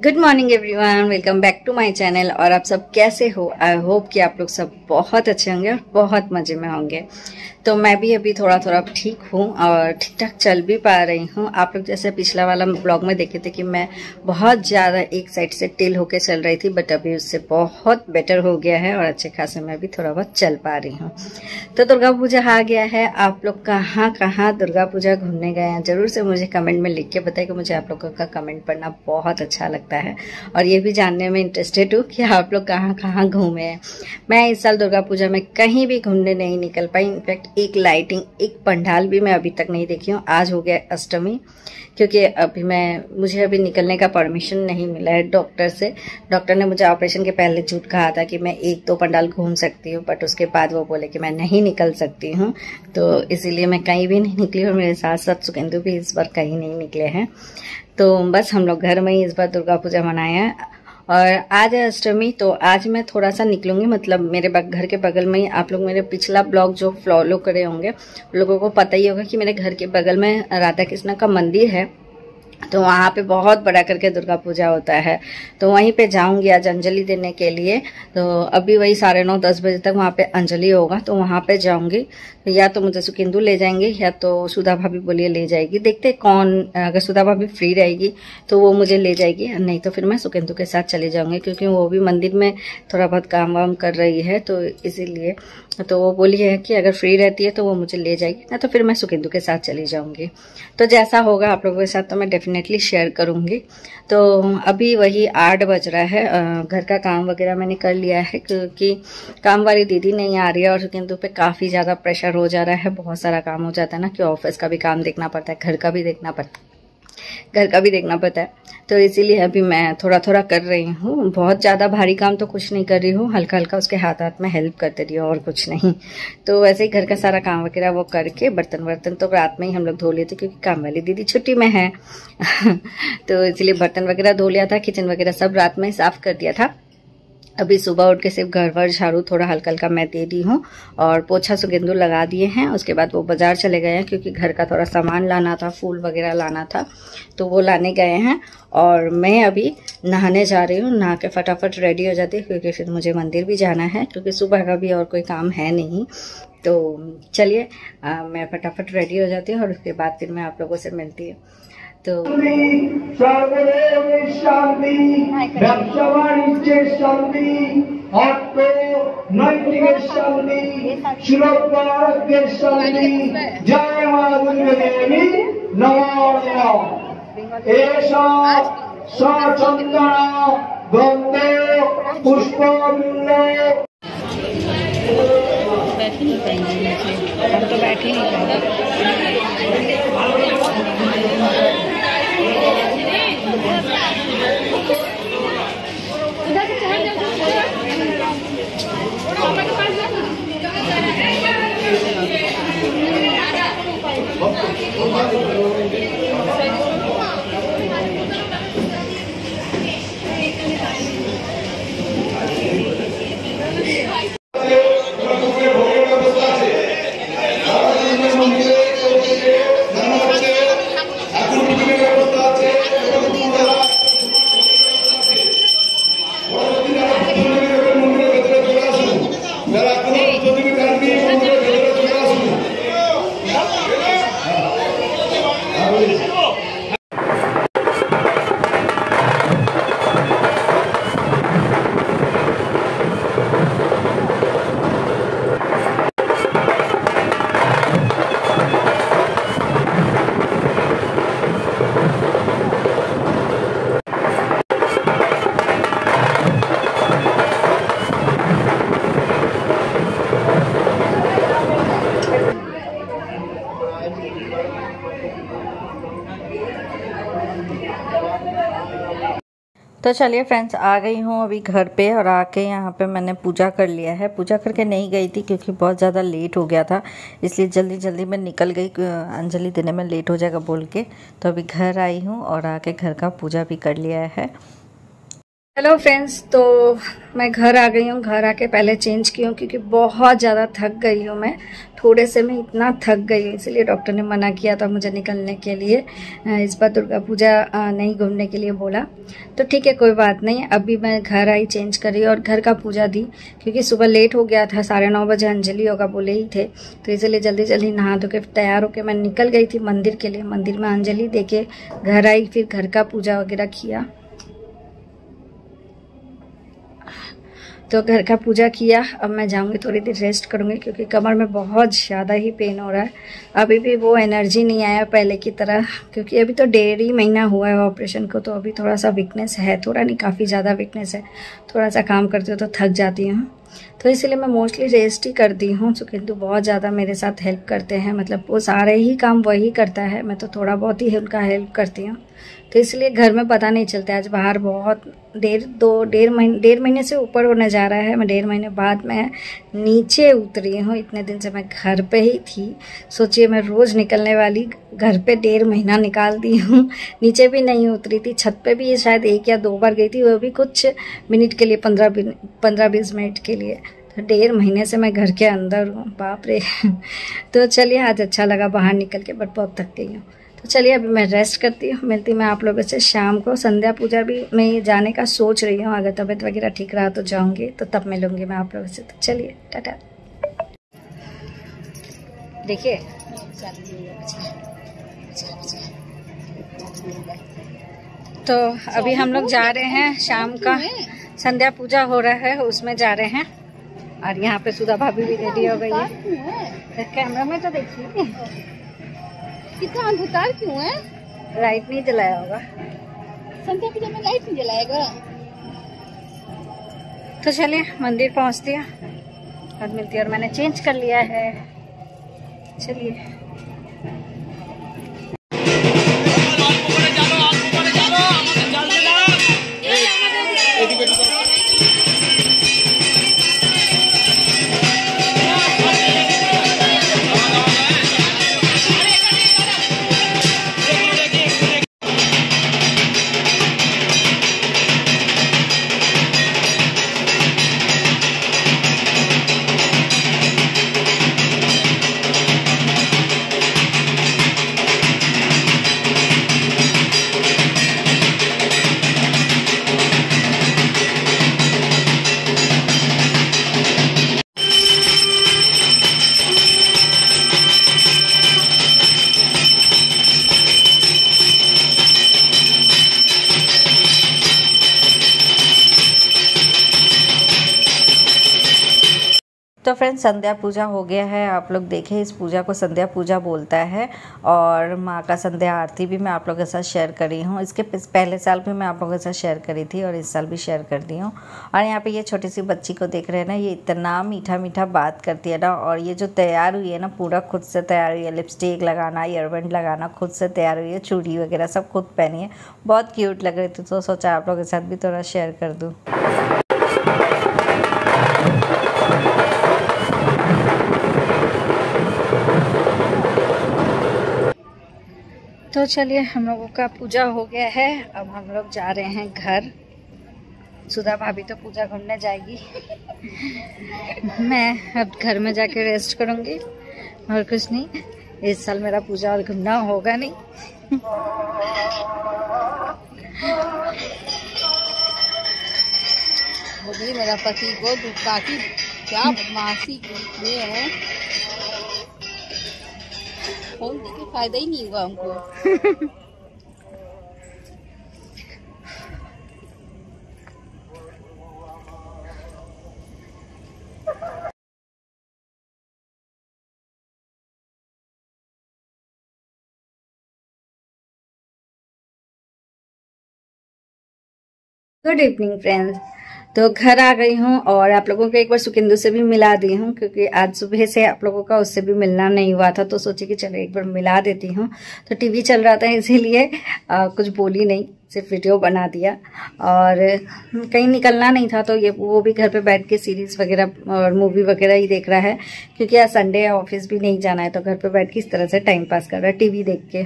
Good morning everyone welcome back to my channel और आप सब कैसे हो? आई होप कि आप लोग सब बहुत अच्छे होंगे और बहुत मज़े में होंगे। तो मैं भी अभी थोड़ा थोड़ा ठीक हूँ और ठीक ठाक चल भी पा रही हूँ। आप लोग जैसे पिछला वाला ब्लॉग में देखे थे कि मैं बहुत ज़्यादा एक साइड से टिल होके चल रही थी बट अभी उससे बहुत बेटर हो गया है और अच्छे खासे मैं भी थोड़ा बहुत चल पा रही हूँ। तो दुर्गा पूजा आ गया है। आप लोग कहाँ कहाँ दुर्गा पूजा घूमने गए हैं? ज़रूर से मुझे कमेंट में लिख के बताए कि मुझे आप लोगों का कमेंट पढ़ना बहुत अच्छा लगता है। और ये भी जानने में इंटरेस्टेड हूँ कि आप लोग कहाँ कहाँ घूमे हैं। मैं इस साल दुर्गा पूजा में कहीं भी घूमने नहीं निकल पाई। इनफैक्ट एक लाइटिंग एक पंडाल भी मैं अभी तक नहीं देखी हूँ। आज हो गया अष्टमी, क्योंकि अभी मैं, मुझे अभी निकलने का परमिशन नहीं मिला है डॉक्टर से। डॉक्टर ने मुझे ऑपरेशन के पहले झूठ कहा था कि मैं एक दो पंडाल घूम सकती हूँ बट उसके बाद वो बोले कि मैं नहीं निकल सकती हूँ। तो इसीलिए मैं कहीं भी नहीं निकली और मेरे साथ साथ सुकेंदु भी इस बार कहीं नहीं निकले हैं। तो बस हम लोग घर में ही इस बार दुर्गा पूजा मनाया और आज है अष्टमी तो आज मैं थोड़ा सा निकलूँगी। मतलब मेरे घर के बगल में ही आप लोग मेरे पिछला ब्लॉग जो फॉलो करे होंगे, लोगों को पता ही होगा कि मेरे घर के बगल में राधा कृष्णा का मंदिर है। तो वहाँ पे बहुत बड़ा करके दुर्गा पूजा होता है। तो वहीं पे जाऊँगी आज अंजलि देने के लिए। तो अभी वही साढ़े नौ, दस बजे तक वहाँ पे अंजलि होगा। तो वहाँ पे जाऊँगी। तो या तो मुझे सुकिंदू ले जाएँगे, या तो सुधा भाभी बोलिए ले जाएगी। देखते कौन, अगर सुधा भाभी फ्री रहेगी तो वो मुझे ले जाएगी। नहीं तो फिर मैं सुकिंदू के साथ चले जाऊँगी, क्योंकि वो भी मंदिर में थोड़ा बहुत काम वाम कर रही है तो इसीलिए। तो वो बोली है कि अगर फ्री रहती है तो वो मुझे ले जाएगी। ना तो फिर मैं सुकिंदू के साथ चली जाऊँगी। तो जैसा होगा आप लोगों के साथ तो मैं डेफिनेटली शेयर करूँगी। तो अभी वही आठ बज रहा है। घर का काम वगैरह मैंने कर लिया है क्योंकि काम वाली दीदी नहीं आ रही है और किंतु पे काफ़ी ज़्यादा प्रेशर हो जा रहा है। बहुत सारा काम हो जाता है ना कि ऑफ़िस का भी काम देखना पड़ता है, घर का भी देखना पड़ता है। घर का भी देखना पड़ता है। तो इसीलिए अभी मैं थोड़ा थोड़ा कर रही हूँ। बहुत ज़्यादा भारी काम तो कुछ नहीं कर रही हूँ। हल्का हल्का उसके हाथ हाथ में हेल्प करते रही और कुछ नहीं। तो वैसे ही घर का सारा काम वगैरह वो करके बर्तन वर्तन तो रात में ही हम लोग धो लेते क्योंकि काम वाली दीदी छुट्टी में है। तो इसीलिए बर्तन वगैरह धो लिया था किचन वगैरह सब रात में साफ़ कर दिया था। अभी सुबह उठ के सिर्फ़ घर वर झाड़ू थोड़ा हल्का हल्का मैं दे दी हूँ और पोछा सुगेंदू लगा दिए हैं। उसके बाद वो बाज़ार चले गए हैं क्योंकि घर का थोड़ा सामान लाना था, फूल वगैरह लाना था तो वो लाने गए हैं। और मैं अभी नहाने जा रही हूँ, नहा के फटाफट रेडी हो जाती क्योंकि फिर मुझे मंदिर भी जाना है क्योंकि सुबह का भी और कोई काम है नहीं। तो चलिए मैं फटाफट रेडी हो जाती हूँ और उसके बाद फिर मैं आप लोगों से मिलती हूँ। তো শান্তি ব্যবসা বাণিজ্যের শান্তি অর্থ নৈতিকের শান্তি সুরক্ষা আরোগ্যের শান্তি জয় মা দুর্গা দেবী নম এসব সচন্দন গন্ধ পুষ্পবিন্দ बैठी नहीं पाएंगे हम तो बैठ ही नहीं पाएंगे तो चलिए फ्रेंड्स आ गई हूँ अभी घर पे और आके यहाँ पे मैंने पूजा कर लिया है। पूजा करके नहीं गई थी क्योंकि बहुत ज़्यादा लेट हो गया था, इसलिए जल्दी जल्दी मैं निकल गई, अंजलि देने में लेट हो जाएगा बोल के। तो अभी घर आई हूँ और आके घर का पूजा भी कर लिया है। हेलो फ्रेंड्स तो मैं घर आ गई हूँ। घर आके पहले चेंज की हूँ क्योंकि बहुत ज़्यादा थक गई हूँ मैं। थोड़े से मैं इतना थक गई हूँ, इसलिए डॉक्टर ने मना किया था मुझे निकलने के लिए। इस बार दुर्गा पूजा नहीं घूमने के लिए बोला। तो ठीक है, कोई बात नहीं। अभी मैं घर आई चेंज करी और घर का पूजा दी क्योंकि सुबह लेट हो गया था। साढ़े नौ बजे अंजलि होगा बोले ही थे। तो इसलिए जल्दी जल्दी नहा धो के तैयार होकर मैं निकल गई थी मंदिर के लिए। मंदिर में अंजलि दे घर आई, फिर घर का पूजा वगैरह किया। तो घर का पूजा किया। अब मैं जाऊँगी, थोड़ी देर रेस्ट करूँगी, क्योंकि कमर में बहुत ज़्यादा ही पेन हो रहा है। अभी भी वो एनर्जी नहीं आया पहले की तरह, क्योंकि अभी तो डेढ़ ही महीना हुआ है ऑपरेशन को तो अभी थोड़ा सा वीकनेस है। थोड़ा नहीं, काफ़ी ज़्यादा वीकनेस है। थोड़ा सा काम करती हूँ तो थक जाती हूँ। तो इसलिए मैं मोस्टली रेस्ट ही करती हूँ। सुखिंदु बहुत ज़्यादा मेरे साथ हेल्प करते हैं। मतलब वो सारे ही काम वही करता है। मैं तो थोड़ा बहुत ही उनका हेल्प करती हूँ। तो इसलिए घर में पता नहीं चलता आज बाहर बहुत डेढ़ दो, डेढ़ महीने डेढ़ महीने से ऊपर होने जा रहा है। मैं डेढ़ महीने बाद मैं नीचे उतरी हूँ। इतने दिन से मैं घर पे ही थी। सोचिए मैं रोज़ निकलने वाली, घर पे डेढ़ महीना निकाल दी हूँ। नीचे भी नहीं उतरी थी, छत पे भी शायद एक या दो बार गई थी। वो भी कुछ मिनट के लिए, पंद्रह पंद्रह बीस मिनट के लिए। तो डेढ़ महीने से मैं घर के अंदर हूँ। बाप रे। तो चलिए आज अच्छा लगा बाहर निकल के, बट बहुत थक गई हूँ। तो चलिए अभी मैं रेस्ट करती हूँ। मिलती मैं आप लोगों से शाम को। संध्या पूजा भी मैं जाने का सोच रही हूँ। अगर तबीयत वगैरह ठीक रहा तो जाऊँगी तो तब मिलूँगी मैं आप लोगों से। तो चलिए, टाटा। देखिए। तो अभी हम लोग जा रहे हैं शाम का। संध्या पूजा हो रहा है, उसमें जा रहे हैं। और यहाँ पे सुधा भाभी भी रेडी हो गई है। कैमरा में तो देखिए। कितना अंधकार क्यों है? लाइट नहीं जलाया होगा। संध्या पूजा में लाइट नहीं जलाएगा। तो चलिए मंदिर पहुँच दिया और मिलती है और मैंने चेंज कर लिया है। चलिए। तो फ्रेंड्स संध्या पूजा हो गया है। आप लोग देखें, इस पूजा को संध्या पूजा बोलता है। और माँ का संध्या आरती भी मैं आप लोगों के साथ शेयर करी हूँ। इसके पहले साल भी मैं आप लोगों के साथ शेयर करी थी और इस साल भी शेयर कर दी हूँ। और यहाँ पे ये छोटी सी बच्ची को देख रहे हैं ना, ये इतना मीठा मीठा बात करती है ना, और ये जो तैयार हुई है ना, पूरा खुद से तैयार हुई है। लिपस्टिक लगाना ईयरबेंड लगाना, खुद से तैयार हुई है। चूड़ी वगैरह सब खुद पहनी है। बहुत क्यूट लग रही थी तो सोचा आप लोगों के साथ भी थोड़ा शेयर कर दूँ। तो चलिए हम लोगों का पूजा हो गया है। अब हम लोग जा रहे हैं घर। सुधा भाभी तो पूजा घूमने जाएगी। मैं अब घर में जाके रेस्ट करूँगी। और कुछ नहीं, इस साल मेरा पूजा और घूमना होगा नहीं। मेरा पति को काफ़ी क्या बदमाशी है। फ़ोन के फ़ायदा ही नहीं हुआ हमको गुड इवनिंग फ्रेंड्स तो घर आ गई हूँ और आप लोगों को एक बार सुकिंदू से भी मिला दी हूँ, क्योंकि आज सुबह से आप लोगों का उससे भी मिलना नहीं हुआ था तो सोची कि चलो एक बार मिला देती हूँ। तो टीवी चल रहा था, इसीलिए कुछ बोली नहीं। सिर्फ़ वीडियो बना दिया। और कहीं निकलना नहीं था तो ये वो भी घर पे बैठ के सीरीज़ वगैरह और मूवी वगैरह ही देख रहा है। क्योंकि आज संडे है ऑफ़िस भी नहीं जाना है तो घर पे बैठ के इस तरह से टाइम पास कर रहा है टीवी देख के।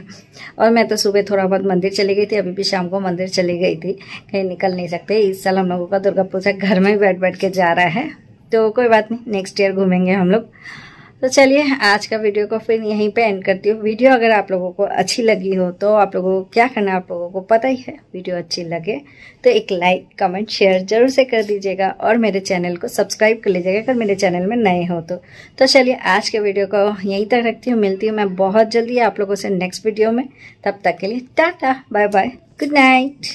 और मैं तो सुबह थोड़ा बहुत मंदिर चली गई थी, अभी भी शाम को मंदिर चली गई थी। कहीं निकल नहीं सकते, इस साल हम लोगों का दुर्गा पूजा घर में बैठ बैठ के जा रहा है। तो कोई बात नहीं नेक्स्ट ईयर घूमेंगे हम लोग। तो चलिए, आज का वीडियो को फिर यहीं पे एंड करती हूँ। वीडियो अगर आप लोगों को अच्छी लगी हो तो आप लोगों को क्या करना आप लोगों को पता ही है वीडियो अच्छी लगे तो एक लाइक कमेंट शेयर ज़रूर से कर दीजिएगा और मेरे चैनल को सब्सक्राइब कर लीजिएगा अगर मेरे चैनल में नए हो तो। तो चलिए, आज के वीडियो को यहीं तक रखती हूँ। मिलती हूँ मैं बहुत जल्दी आप लोगों से नेक्स्ट वीडियो में। तब तक के लिए tata bye bye good night